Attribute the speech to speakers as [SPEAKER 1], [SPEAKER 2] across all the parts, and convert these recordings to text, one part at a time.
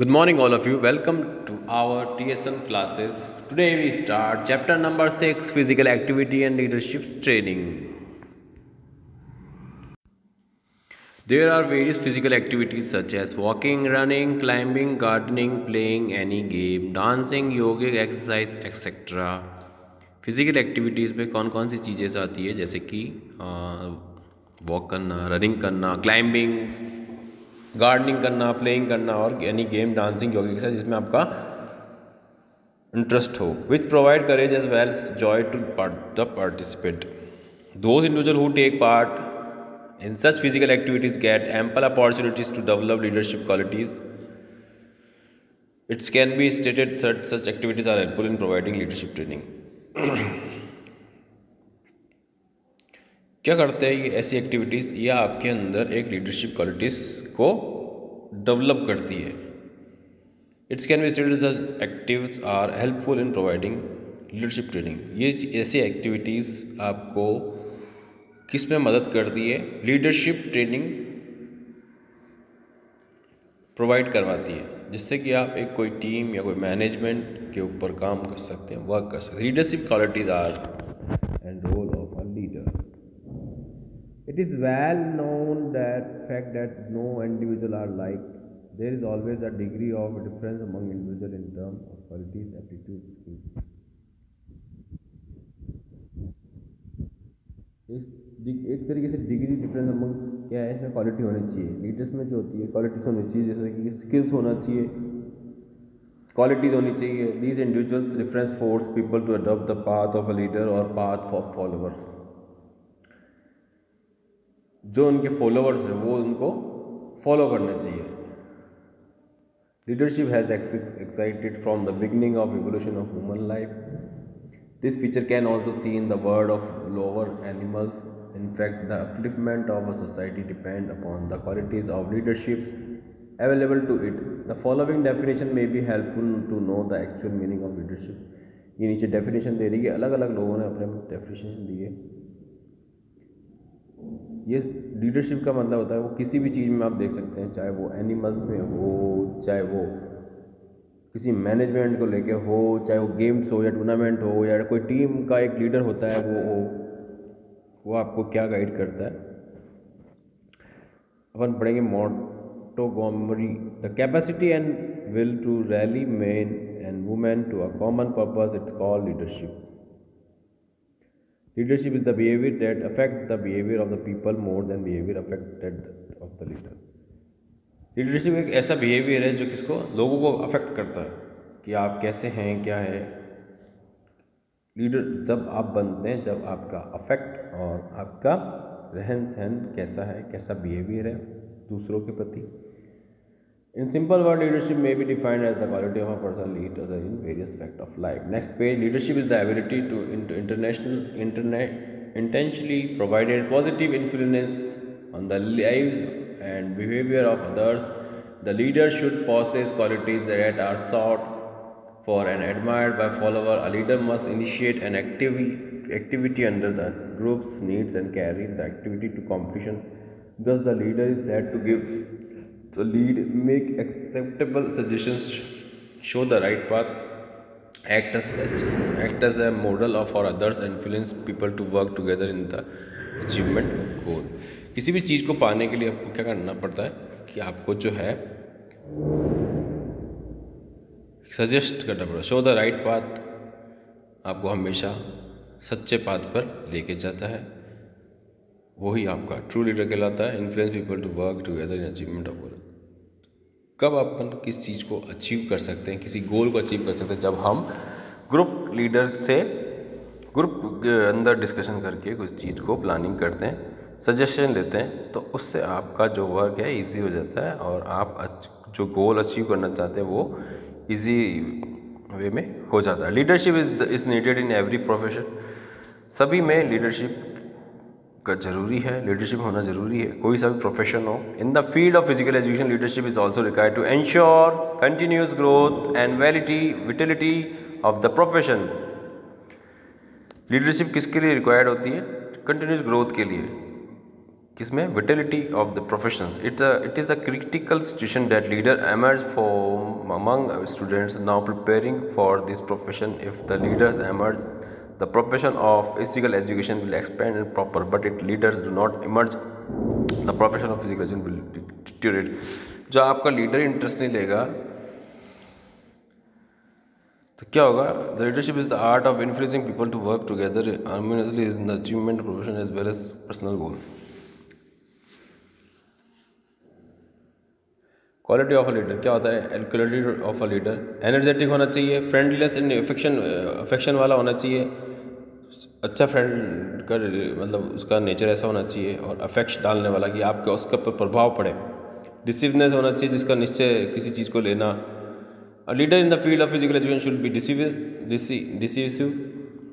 [SPEAKER 1] Good morning, all of you. Welcome to our TSN classes. Today we start chapter number 6 Physical Activity and Leadership Training. There are various physical activities such as walking, running, climbing, gardening, playing any game, dancing, yogic exercise, etc. Physical activities में कौन कौन सी चीज़ें आती है जैसे कि walk करना running करना क्लाइंबिंग गार्डनिंग करना प्लेइंग करना और यानी गेम डांसिंग योगा एक्सरसाइज जिसमें आपका इंटरेस्ट हो। Which provide courage as well joy to the participate those individual who take part in such physical activities get ample opportunities to develop leadership qualities it's can be stated such activities are helpful in providing leadership training क्या करते हैं ये ऐसी activities ये आपके अंदर एक leadership qualities को डेवलप करती है। It's can be stated activities are helpful in providing leadership training ये ऐसी एक्टिविटीज़ आपको किसमें मदद करती है? लीडरशिप ट्रेनिंग प्रोवाइड करवाती है। जिससे कि आप एक कोई टीम या कोई मैनेजमेंट के ऊपर काम कर सकते हैं वर्क कर सकते हैं। Leadership qualities are and role It is well known that fact that no individual are like. There is always a degree of difference among individuals in terms of qualities, aptitude, skills. एक तरीके से degree difference among क्या है इसमें quality होनी चाहिए leaders में जो होती है क्वालिटीज होनी चाहिए जैसे कि स्किल्स होना चाहिए क्वालिटीज होनी चाहिए these individuals difference force people to adopt the path of a leader और पाथ ऑफ़ फॉलोअर्स जो उनके फॉलोअर्स हैं, वो उनको फॉलो करना चाहिए। Leadership has excited from the beginning of evolution of human life this feature can also see in the world of lower animals in fact the upliftment of a society depend upon the qualities of leadership available to it the following definition may be helpful to know the actual meaning of leadership ये नीचे definition दे रही है। अलग अलग लोगों ने अपने definition दिए। ये लीडरशिप का मतलब होता है, वो किसी भी चीज़ में आप देख सकते हैं, चाहे वो एनिमल्स में हो, चाहे वो किसी मैनेजमेंट को लेके हो, चाहे वो गेम्स हो या टूर्नामेंट हो, या कोई टीम का एक लीडर होता है, वो हो वो आपको क्या गाइड करता है। अपन पढ़ेंगे Montgomery the capacity and will to rally man and women to a common purpose it's call leadership Leadership is the behavior that affects the behavior of the people more than behavior affected of the leader. Leadership एक ऐसा behaviour है जो किसको लोगों को affect करता है कि आप कैसे हैं क्या है लीडर जब आप बनते हैं जब आपका अफेक्ट और आपका रहन सहन कैसा है कैसा बिहेवियर है दूसरों के प्रति In simple word, leadership may be defined as the quality of a person lead others in various aspects of life. Next page, leadership is the ability to international internet intentionally provided positive influence on the lives and behavior of others. The leader should possess qualities that are sought for and admired by follower. A leader must initiate an activity activity under the group's needs and carry the activity to completion. Thus, the leader is said to give so lead make acceptable suggestion show the right path act act as a model of are others influence people to work together in the achievement goal किसी भी चीज़ को पाने के लिए आपको क्या करना पड़ता है? कि आपको जो है सजेस्ट करना पड़ता है। शो द राइट पाथ आपको हमेशा सच्चे पाथ पर लेके जाता है। वही आपका ट्रू लीडर कहलाता है। Influence people to work together in achievement of goal कब अपन किस चीज़ को अचीव कर सकते हैं, किसी गोल को अचीव कर सकते हैं, जब हम ग्रुप लीडर से ग्रुप के अंदर डिस्कशन करके कुछ चीज़ को प्लानिंग करते हैं सजेशन लेते हैं तो उससे आपका जो वर्क है इजी हो जाता है और आप जो गोल अचीव करना चाहते हैं वो इजी वे में हो जाता है। Leadership is is needed in every profession सभी में लीडरशिप का ज़रूरी है लीडरशिप होना ज़रूरी है। कोई सा भी प्रोफेशन हो in the field of physical education leadership is also required to ensure continuous growth and vitality vitality of the profession leadership किसके लिए रिक्वायर्ड होती है? कंटिन्यूस ग्रोथ के लिए। किसमें? Vitality of the professions it's it is a critical situation that leader emerge for among students now preparing for this profession if the leaders emerge the profession of physical education will expand and proper but it leaders do not emerge the profession of physical education will deteriorate जो आपका leader interest नहीं लेगा तो क्या होगा? The leadership is the art of influencing people to work together harmoniously is the achievement profession as well as personal goal quality of a leader क्या होता है? Quality of a leader energetic होना चाहिए फ्रेंडलीनेस इन affection affection वाला होना चाहिए अच्छा friend का मतलब उसका नेचर ऐसा होना चाहिए और अफेक्श डालने वाला कि आपके, उसके ऊपर प्रभाव पड़े। डिसिवनेस होना चाहिए जिसका निश्चय किसी चीज़ को लेना। A leader in the field of physical education should be decisive.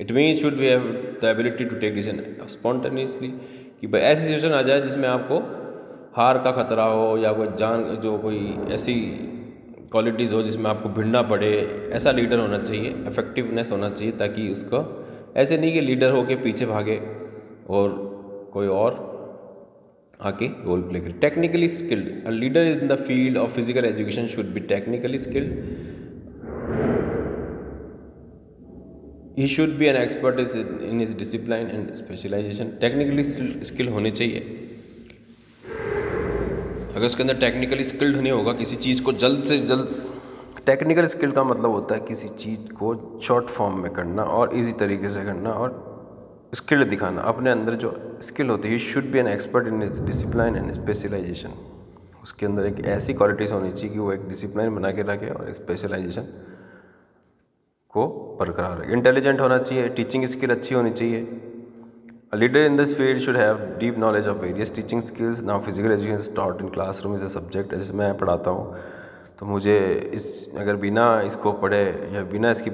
[SPEAKER 1] It means should be have the ability to take decision कि भाई ऐसी सिचुएशन आ जाए जिसमें आपको हार का खतरा हो या कोई जान, जो कोई ऐसी क्वालिटीज़ हो जिसमें आपको भिड़ना पड़े। ऐसा लीडर होना चाहिए इफेक्टिवनेस होना चाहिए ताकि उसको ऐसे नहीं कि लीडर होके पीछे भागे और कोई और आके रोल प्ले करे। Technically skilled leader is in the field of physical education should be technically skilled he should be an expert is in is discipline and specialisation technically skill होनी चाहिए। अगर उसके अंदर टेक्निकली स्किल्ड नहीं होगा, किसी चीज़ को जल्द से जल्द टेक्निकल स्किल का मतलब होता है किसी चीज़ को शॉर्ट फॉर्म में करना और इजी तरीके से करना और स्किल दिखाना। अपने अंदर जो स्किल होती है should be an expert in discipline and specialisation उसके अंदर एक ऐसी क्वालिटीज़ होनी चाहिए कि वो एक डिसिप्लिन बना के रखे और स्पेशलाइजेशन को बरकरार रखे। इंटेलिजेंट होना चाहिए टीचिंग स्किल अच्छी होनी चाहिए। A leader in this field should have deep knowledge of various teaching skills now physical education taught in classroom is a subject जैसे मैं पढ़ाता हूँ। तो मुझे इस, अगर बिना इसको पढ़े या बिना इसकी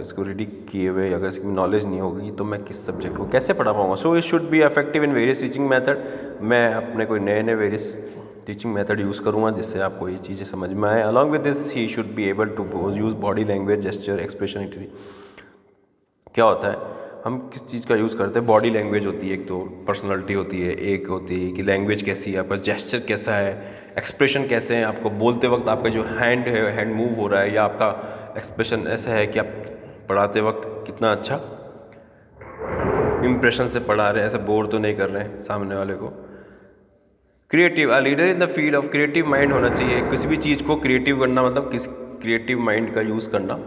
[SPEAKER 1] इसको रीडिंग किए हुए अगर इसकी नॉलेज नहीं होगी तो मैं किस सब्जेक्ट को कैसे पढ़ा पाऊँगा? So it should be effective in various teaching method मैं अपने कोई नए नए वेरियस टीचिंग मेथड यूज़ करूँगा जिससे आपको ये चीज़ें समझ में आए। Along with this he should be able to use body language gesture expression it क्या होता है? हम किस चीज़ का यूज़ करते हैं? बॉडी लैंग्वेज होती है एक तो पर्सनैलिटी होती है, एक होती है कि लैंग्वेज कैसी है, आपका जेस्चर कैसा है एक्सप्रेशन कैसे हैं, आपको बोलते वक्त आपका जो हैंड है हैंड मूव हो रहा है, या आपका एक्सप्रेशन ऐसा है कि आप पढ़ाते वक्त कितना अच्छा इम्प्रेशन से पढ़ा रहे हैं, ऐसे बोर तो नहीं कर रहे हैं सामने वाले को। Creative a leader in the field of creative mind होना चाहिए। किसी भी चीज़ को क्रिएटिव करना मतलब किस क्रिएटिव माइंड का यूज़ करना।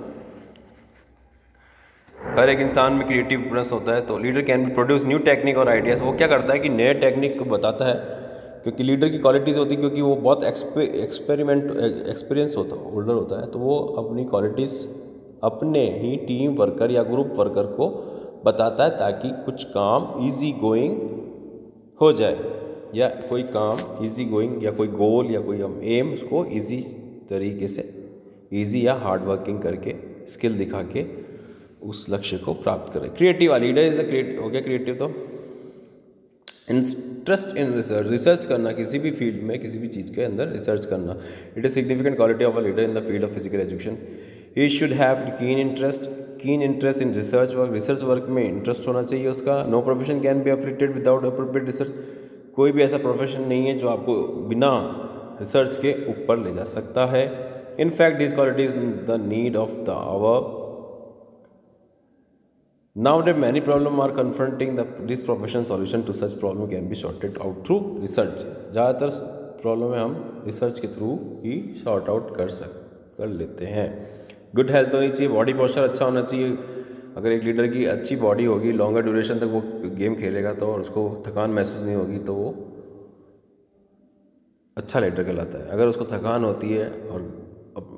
[SPEAKER 1] हर एक इंसान में क्रिएटिवनेस होता है तो leader can be produce new technique और आइडियाज़ वो क्या करता है कि नए टेक्निक को बताता है, क्योंकि लीडर की क्वालिटीज़ होती है, क्योंकि वो बहुत एक्सपेरिमेंट एक्सपीरियंस होता है होल्डर होता है तो वो अपनी क्वालिटीज़ अपने ही टीम वर्कर या ग्रुप वर्कर को बताता है, ताकि कुछ काम ईजी गोइंग हो जाए, या कोई काम ईजी गोइंग या कोई गोल या कोई हम एम उसको ईजी तरीके से ईजी या हार्ड वर्किंग करके स्किल दिखा के उस लक्ष्य को प्राप्त करें। Creative leader is a creative हो गया क्रिएटिव तो? इंटरेस्ट इन रिसर्च रिसर्च करना किसी भी फ़ील्ड में, किसी भी चीज़ के अंदर रिसर्च करना। It is significant quality of a leader in the field of physical education he should have keen interest keen interest in research work research work में इंटरेस्ट होना चाहिए उसका। No profession can be uprated without appropriate research कोई भी ऐसा profession नहीं है जो आपको बिना रिसर्च के ऊपर ले जा सकता है। In fact this quality is the need of the hour Nowadays, many problems are confronting the, this profession. Solution to such problem can be sorted out through research. ज़्यादातर प्रॉब्लम है हम रिसर्च के थ्रू ही sort out कर सक कर लेते हैं good health होनी चाहिए बॉडी पोस्चर अच्छा होना चाहिए अगर एक लीडर की अच्छी बॉडी होगी लॉन्गर ड्यूरेशन तक वो गेम खेलेगा तो और उसको थकान महसूस नहीं होगी तो वो अच्छा लीडर कहलाता है अगर उसको थकान होती है और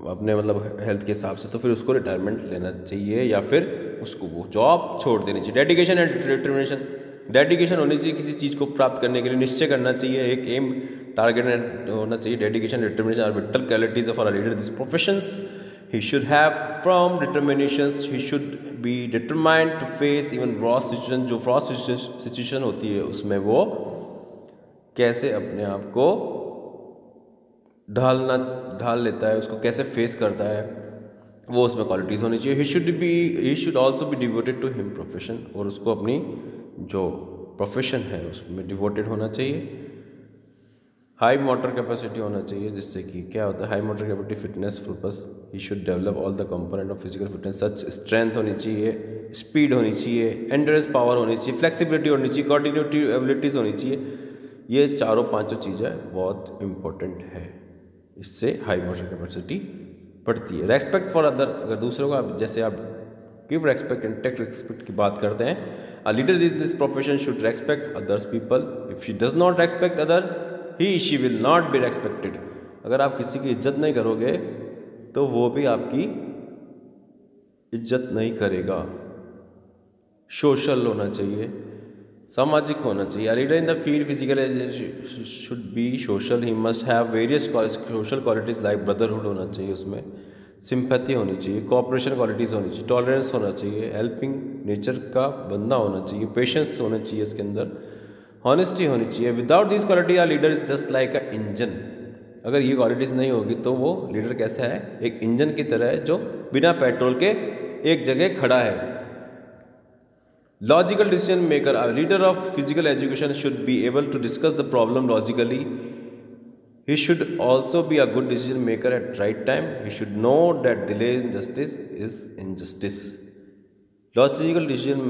[SPEAKER 1] अपने मतलब हेल्थ के हिसाब से तो फिर उसको रिटायरमेंट लेना चाहिए या फिर उसको वो जॉब छोड़ देनी चाहिए। डेडिकेशन एंड डिटर्मिनेशन डेडिकेशन होनी चाहिए किसी चीज़ को प्राप्त करने के लिए। निश्चय करना चाहिए। एक एम टारगेट होना चाहिए। Dedication determination are vital qualities of our leader this professions he should have from determination he should be determined to face even frost situation जो फ्रॉस सिचुएशन होती है, उसमें वो कैसे अपने आप को ढालना, ढाल लेता है, उसको कैसे फेस करता है। वो उसमें क्वालिटीज़ होनी चाहिए। He should be he should also भी डिवोटेड टू हिम प्रोफेशन और उसको अपनी जो प्रोफेशन है, उसमें डिवोटेड होना चाहिए। हाई मोटर कैपेसिटी होना चाहिए, जिससे कि क्या होता है high motor capacity fitness purpose he should develop all the component of physical fitness such strength होनी चाहिए स्पीड होनी चाहिए एंड्रेंस पावर होनी चाहिए फ्लेक्सिबिलिटी होनी चाहिए कोऑर्डिनेटिव एबिलिटीज़ होनी चाहिए। ये चारों पाँचों चीज़ें बहुत इंपॉर्टेंट है। इससे हाई मोटर कैपेसिटी बढ़ती है। रेस्पेक्ट फॉर अदर अगर दूसरों का, जैसे आप give respect and take respect की बात करते हैं a leader is this profession should respect others people if she does not respect other he she will not be respected अगर आप किसी की इज़्ज़त नहीं करोगे तो वो भी आपकी इज़्ज़त नहीं करेगा। सोशल होना चाहिए। सामाजिक होना चाहिए। Leader in the field physical should be social he must have various social qualities like brotherhood होना चाहिए उसमें। सिंपैथी होनी चाहिए। कोऑपरेशन क्वालिटीज़ होनी चाहिए। टॉलरेंस होना चाहिए। हेल्पिंग नेचर का बंदा होना चाहिए। पेशेंस होना चाहिए इसके अंदर। हॉनेस्टी होनी चाहिए। Without this quality our leader is just like a engine अगर ये क्वालिटीज़ नहीं होगी तो वो लीडर कैसा है? एक इंजन की तरह है जो बिना पेट्रोल के एक जगह खड़ा है। Logical decision maker, a leader of physical education should be able to discuss the problem logically. He should also be a good decision maker at right time. He should know that delay in justice is injustice. Logical decision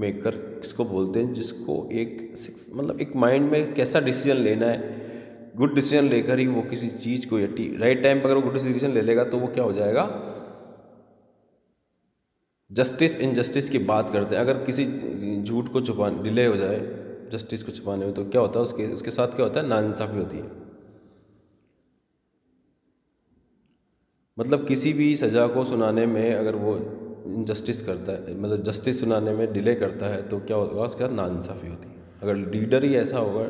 [SPEAKER 1] maker किसको बोलते हैं जिसको एक मतलब एक mind में कैसा decision लेना है गुड डिसीज़न लेकर ही वो किसी चीज़ को या राइट टाइम पर अगर वो गुड डिसीज़न ले लेगा तो वो क्या हो जाएगा जस्टिस इनजस्टिस की बात करते हैं। अगर किसी झूठ को छुपा, डिले हो जाए, जस्टिस को छुपाने में तो क्या होता है? उसके उसके साथ क्या होता है? नाइंसाफ़ी होती है। मतलब किसी भी सज़ा को सुनाने में अगर वो इनजस्टिस करता है मतलब जस्टिस सुनाने में डिले करता है तो क्या होगा? उसके साथ नाइंसाफ़ी होती है। अगर लीडर ही ऐसा होगा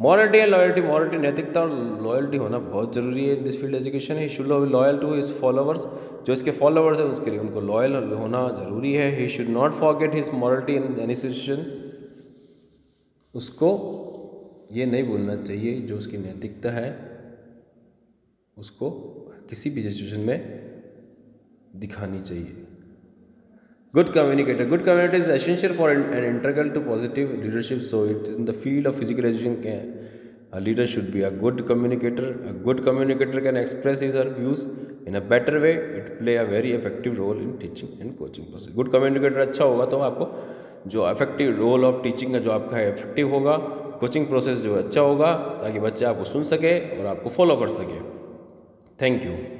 [SPEAKER 1] मॉरलिटी एंड लॉयल्टी मॉरलिटी नैतिकता और लॉयल्टी होना बहुत ज़रूरी है in this field education he should loyal to his followers जो इसके फॉलोअर्स हैं, उसके लिए उनको लॉयल होना ज़रूरी है. He should not forget his morality in any situation उसको ये नहीं भूलना चाहिए जो उसकी नैतिकता है. उसको किसी भी सिचुएशन में दिखानी चाहिए. Good communicator. Good communicator is essential for an, an integral to positive leadership. So it's in the field of physical education. can, A leader should be a good communicator. A good communicator can express his or views in a better way. It play a very effective role in teaching and coaching process. Good communicator अच्छा होगा तो आपको जो effective role of teaching का जो आपका है effective होगा कोचिंग प्रोसेस जो अच्छा होगा ताकि बच्चे आपको सुन सके और आपको फॉलो कर सके थैंक यू